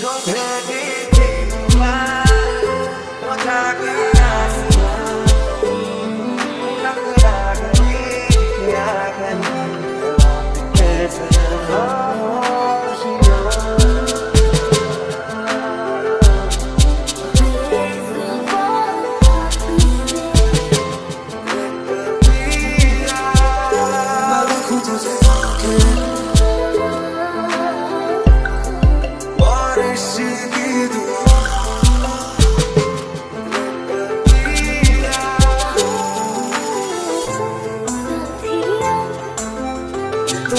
Jump head, keep alive. One time,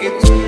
que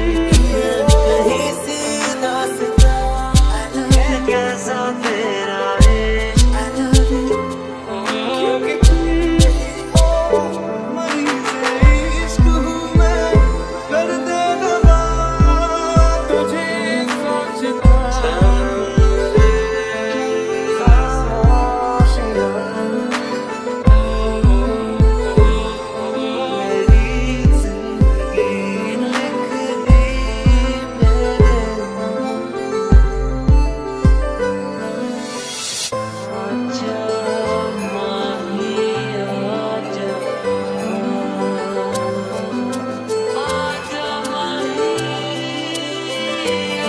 yeah.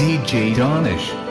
DJ Donish.